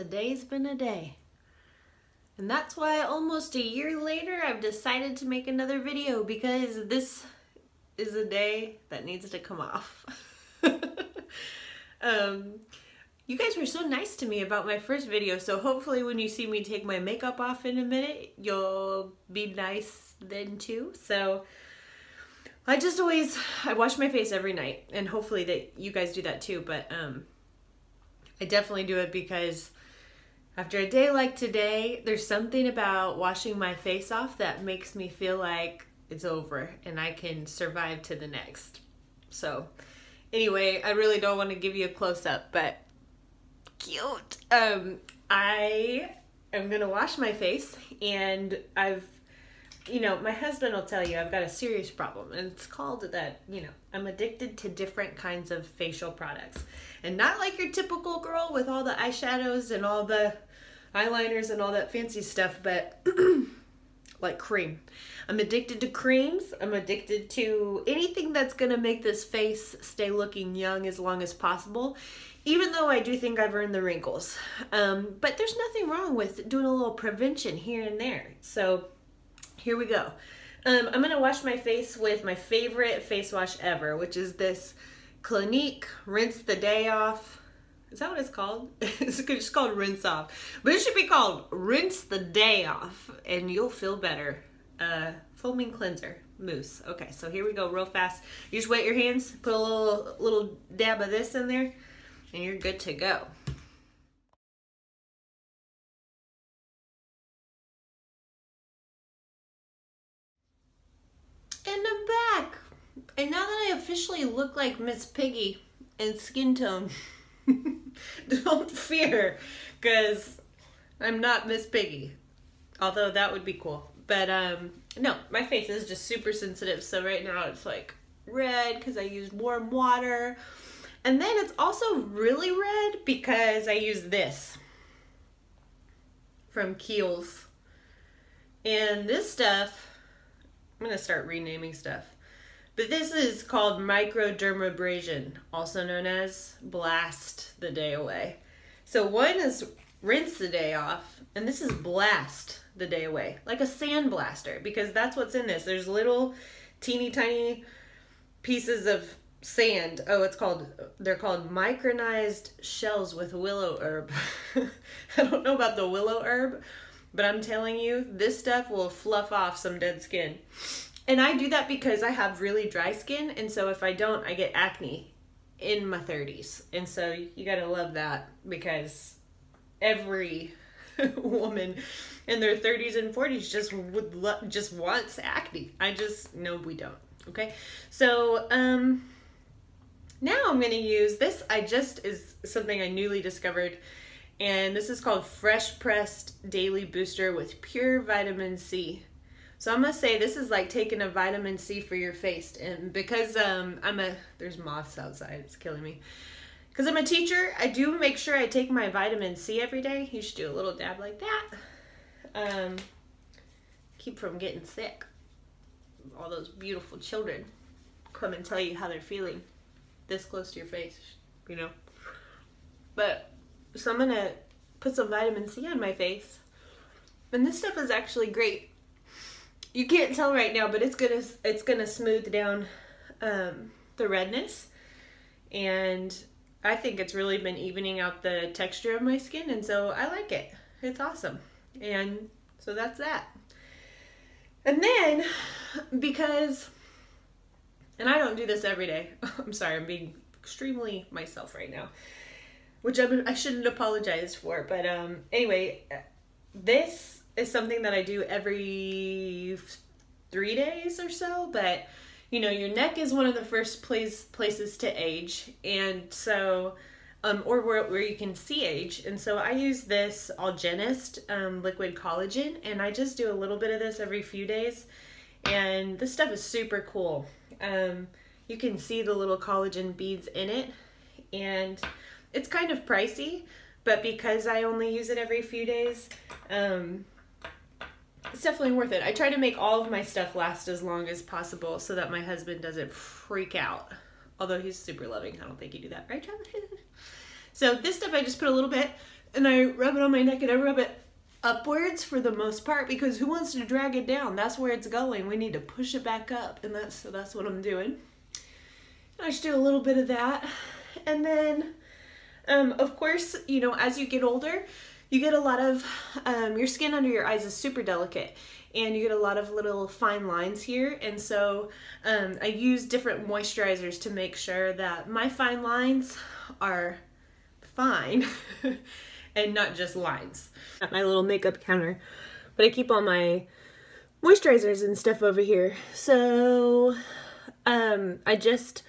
today's been a day. And that's why almost a year later, I've decided to make another video because this is a day that needs to come off. um, you guys were so nice to me about my first video, so hopefully when you see me take my makeup off in a minute, you'll be nice then too. So I just always, I wash my face every night, and hopefully that you guys do that too, but um, I definitely do it because after a day like today, there's something about washing my face off that makes me feel like it's over and I can survive to the next. So, anyway, I really don't want to give you a close up, but cute. Um, I am going to wash my face and I've you know, my husband will tell you I've got a serious problem, and it's called that, you know, I'm addicted to different kinds of facial products. And not like your typical girl with all the eyeshadows and all the eyeliners and all that fancy stuff, but like cream. I'm addicted to creams. I'm addicted to anything that's going to make this face stay looking young as long as possible, even though I do think I've earned the wrinkles. Um, but there's nothing wrong with doing a little prevention here and there. So here we go. Um, I'm to wash my face with my favorite face wash ever, which is this Clinique Rinse the Day Off is that what it's called? it's just called rinse off. But it should be called rinse the day off and you'll feel better. Uh, foaming cleanser mousse. Okay, so here we go real fast. You just wet your hands, put a little, little dab of this in there and you're good to go. Back. And now that I officially look like Miss Piggy in skin tone, Don't fear, because I'm not Miss Piggy. Although that would be cool. But um, no, my face is just super sensitive. So right now it's like red because I used warm water. And then it's also really red because I use this from Kiehl's. And this stuff, I'm going to start renaming stuff. But this is called microdermabrasion, also known as blast the day away. So one is rinse the day off, and this is blast the day away, like a sand blaster, because that's what's in this. There's little teeny tiny pieces of sand. Oh, it's called, they're called micronized shells with willow herb. I don't know about the willow herb, but I'm telling you, this stuff will fluff off some dead skin. And I do that because I have really dry skin, and so if I don't, I get acne in my 30s. And so you gotta love that because every woman in their 30s and 40s just would just wants acne. I just no, we don't. Okay, so um, now I'm gonna use this. I just is something I newly discovered, and this is called Fresh Pressed Daily Booster with pure vitamin C. So I'm gonna say this is like taking a vitamin C for your face, and because um, I'm a there's moths outside, it's killing me. Because I'm a teacher, I do make sure I take my vitamin C every day. You should do a little dab like that. Um, keep from getting sick. All those beautiful children come and tell you how they're feeling this close to your face, you know. But so I'm gonna put some vitamin C on my face. And this stuff is actually great you can't tell right now, but it's gonna it's gonna smooth down um, the redness, and I think it's really been evening out the texture of my skin, and so I like it. It's awesome, and so that's that. And then because, and I don't do this every day. I'm sorry, I'm being extremely myself right now, which I'm, I shouldn't apologize for. But um, anyway, this is something that I do every three days or so, but you know, your neck is one of the first place places to age, and so um, or where, where you can see age. And so I use this Algenist um, liquid collagen, and I just do a little bit of this every few days. And this stuff is super cool. Um, you can see the little collagen beads in it, and it's kind of pricey, but because I only use it every few days, um, it's definitely worth it. I try to make all of my stuff last as long as possible so that my husband doesn't freak out. Although he's super loving, I don't think he'd do that, right, Travis? so this stuff I just put a little bit. and I rub it on my neck and I rub it upwards for the most part because who wants to drag it down? That's where it's going. We need to push it back up, and that's so that's what I'm doing. I just do a little bit of that, and then, um, of course, you know, as you get older, you get a lot of um, your skin under your eyes is super delicate, and you get a lot of little fine lines here. And so, um, I use different moisturizers to make sure that my fine lines are fine. and not just lines. At my little makeup counter, but I keep all my moisturizers and stuff over here. So um, I just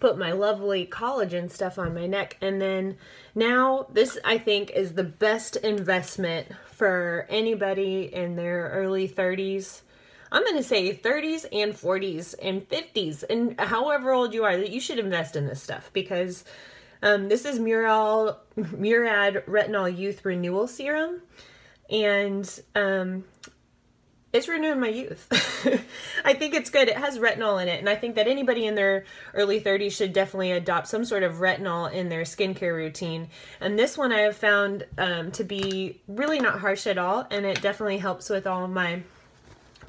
put my lovely collagen stuff on my neck and then now this I think is the best investment for anybody in their early 30s. I'm going to say 30s and 40s and 50s and however old you are that you should invest in this stuff because um, this is Murad, Murad Retinol Youth Renewal Serum, and um, it's renewing my youth. I think it's good. It has retinol in it, and I think that anybody in their early 30s should definitely adopt some sort of retinol in their skincare routine. And this one I have found um, to be really not harsh at all, and it definitely helps with all of my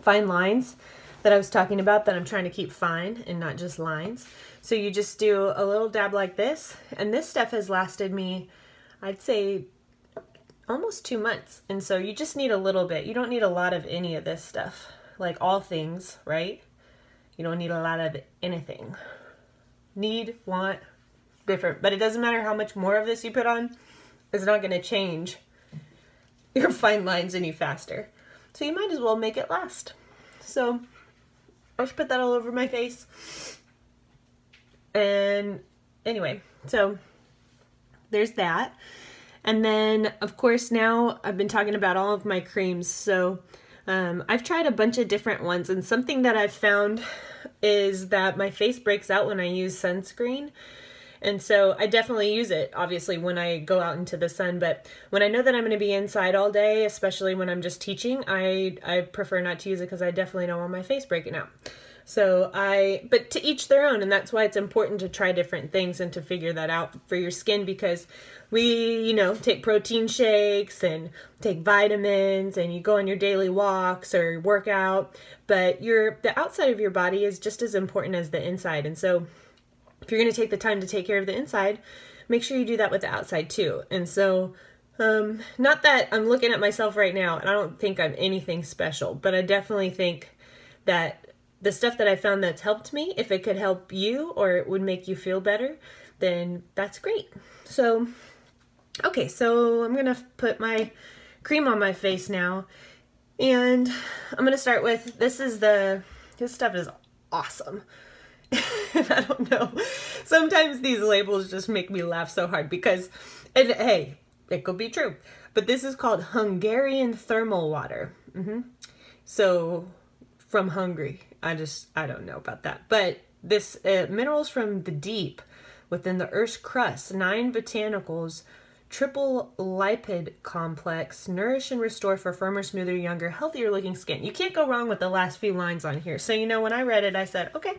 fine lines that I was talking about that I'm trying to keep fine and not just lines. So you just do a little dab like this, and this stuff has lasted me, I'd say, almost two months. And so you just need a little bit. You don't need a lot of any of this stuff. Like all things, right? You don't need a lot of anything. Need, want, different. But it doesn't matter how much more of this you put on, it's not going to change your fine lines any faster. So you might as well make it last. So I'll just put that all over my face. And anyway, so there's that. And then, of course, now I've been talking about all of my creams. So um, I've tried a bunch of different ones. And something that I've found is that my face breaks out when I use sunscreen. And so I definitely use it, obviously, when I go out into the sun. But when I know that I'm going to be inside all day, especially when I'm just teaching, I, I prefer not to use it because I definitely don't want my face breaking out. So I, but to each their own, and that's why it's important to try different things and to figure that out for your skin because we, you know, take protein shakes and take vitamins and you go on your daily walks or workout, but your, the outside of your body is just as important as the inside. And so if you're going to take the time to take care of the inside, make sure you do that with the outside too. And so, um, not that I'm looking at myself right now and I don't think I'm anything special, but I definitely think that the stuff that I found that's helped me, if it could help you or it would make you feel better, then that's great. So, okay, so I'm gonna put my cream on my face now. And I'm gonna start with, this is the, this stuff is awesome. I don't know. Sometimes these labels just make me laugh so hard because, and hey, it could be true, but this is called Hungarian thermal water. Mm -hmm. So, from Hungary. I just, I don't know about that. But this uh, minerals from the deep within the Earth's crust, nine botanicals, triple lipid complex, nourish and restore for firmer, smoother, younger, healthier looking skin. You can't go wrong with the last few lines on here. So, you know, when I read it, I said, okay,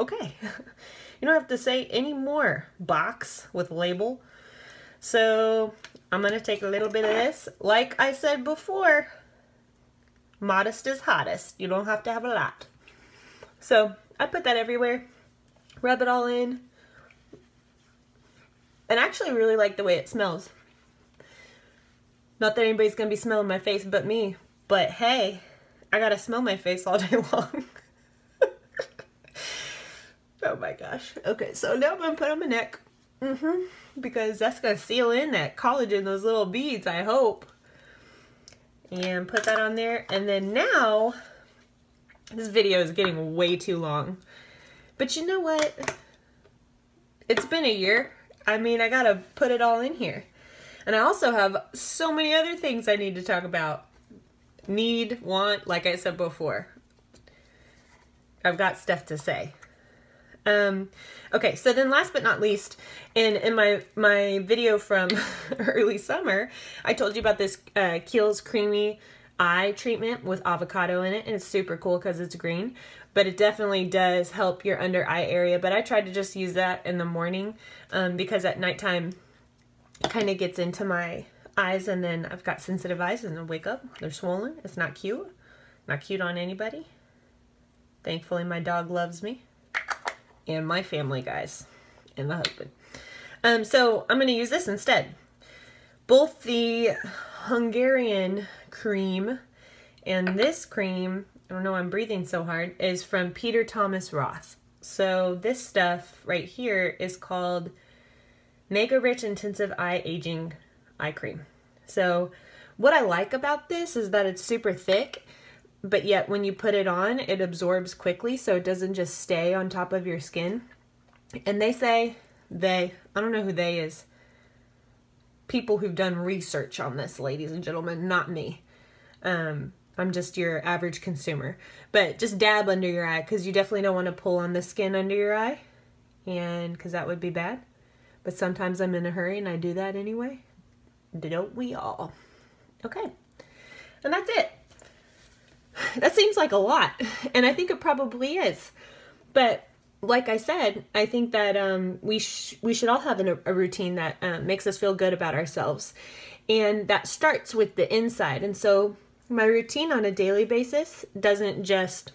okay. you don't have to say any more box with label. So I'm going to take a little bit of this. Like I said before, modest is hottest. You don't have to have a lot. So I put that everywhere, rub it all in, and I actually really like the way it smells. Not that anybody's going to be smelling my face but me, but hey, I got to smell my face all day long. oh my gosh. Okay, so now I'm going to put on my neck. Mm-hmm. Because that's going to seal in that collagen, those little beads, I hope. And put that on there. And then now, this video is getting way too long. But you know what? It's been a year. I mean, I gotta put it all in here. And I also have so many other things I need to talk about. Need, want, like I said before. I've got stuff to say. Um, okay, so then last but not least, in, in my, my video from early summer, I told you about this uh, Kiehl's Creamy eye treatment with avocado in it and it's super cool because it's green but it definitely does help your under eye area but I tried to just use that in the morning um, because at nighttime it kind of gets into my eyes and then I've got sensitive eyes and then wake up, they're swollen. It's not cute. Not cute on anybody. Thankfully my dog loves me. And my family guys. And the husband. Um, so I'm to use this instead. Both the Hungarian cream and this cream, I don't know I'm breathing so hard, is from Peter Thomas Roth. So this stuff right here is called Mega Rich Intensive Eye Aging Eye Cream. So what I like about this is that it's super thick, but yet when you put it on, it absorbs quickly so it doesn't just stay on top of your skin. And they say, they, I don't know who they is, people who've done research on this, ladies and gentlemen, not me. Um, I'm just your average consumer. But just dab under your eye because you definitely don't want to pull on the skin under your eye and because that would be bad. But sometimes I'm in a hurry and I do that anyway. Don't we all? Okay. And that's it. That seems like a lot. And I think it probably is. But like I said, I think that um, we sh- we should all have an, a routine that uh, makes us feel good about ourselves, and that starts with the inside. And so my routine on a daily basis doesn't just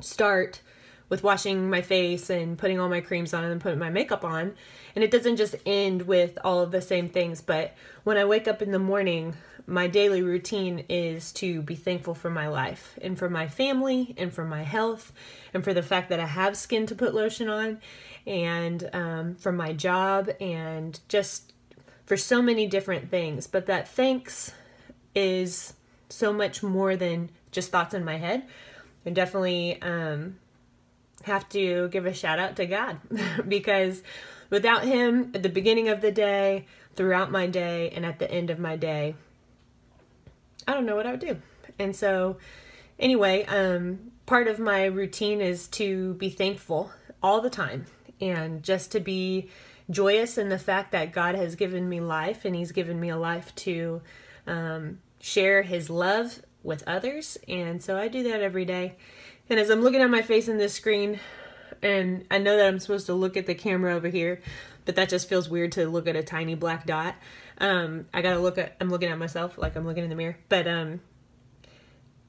start with washing my face and putting all my creams on and putting my makeup on. And it doesn't just end with all of the same things. But when I wake up in the morning, my daily routine is to be thankful for my life and for my family and for my health and for the fact that I have skin to put lotion on and um, for my job and just for so many different things. But that thanks is so much more than just thoughts in my head. I definitely um, have to give a shout out to God because without Him at the beginning of the day, throughout my day, and at the end of my day, I don't know what I would do. And so, anyway, um, part of my routine is to be thankful all the time and just to be joyous in the fact that God has given me life and He's given me a life to um, share His love with others. And so I do that every day. And as I'm looking at my face in this screen, and I know that I'm supposed to look at the camera over here, but that just feels weird to look at a tiny black dot. Um, I gotta look at, I'm looking at myself like I'm looking in the mirror, but um,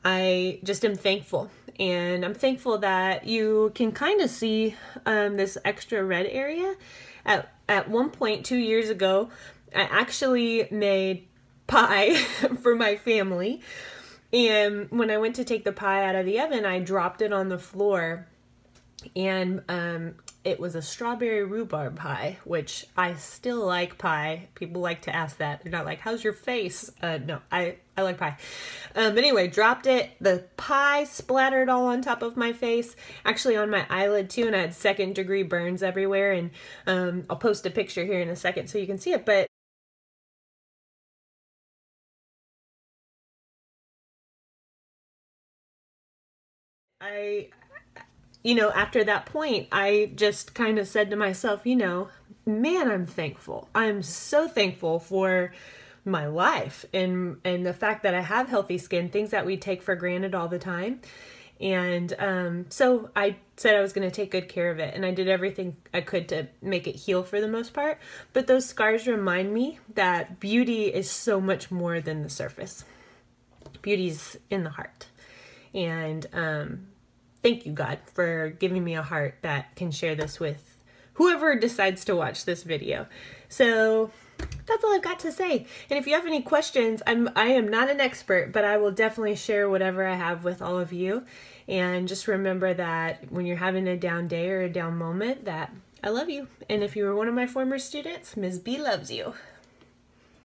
I just am thankful. And I'm thankful that you can kind of see um, this extra red area. At, at one point, two years ago, I actually made pie for my family. And when I went to take the pie out of the oven, I dropped it on the floor and um, it was a strawberry rhubarb pie, which I still like pie. People like to ask that. They're not like, "How's your face?" Uh, no, I I like pie. Um, anyway, dropped it. The pie splattered all on top of my face, actually on my eyelid too, and I had second degree burns everywhere. And um, I'll post a picture here in a second so you can see it. But I you know, after that point, I just kind of said to myself, you know, man, I'm thankful. I'm so thankful for my life and and the fact that I have healthy skin, things that we take for granted all the time. And um, so I said I was going to take good care of it, and I did everything I could to make it heal for the most part. But those scars remind me that beauty is so much more than the surface. Beauty's in the heart, and um, thank you, God, for giving me a heart that can share this with whoever decides to watch this video. So that's all I've got to say. And if you have any questions, I'm I am not an expert, but I will definitely share whatever I have with all of you. And just remember that when you're having a down day or a down moment, that I love you. And if you were one of my former students, Ms. B loves you.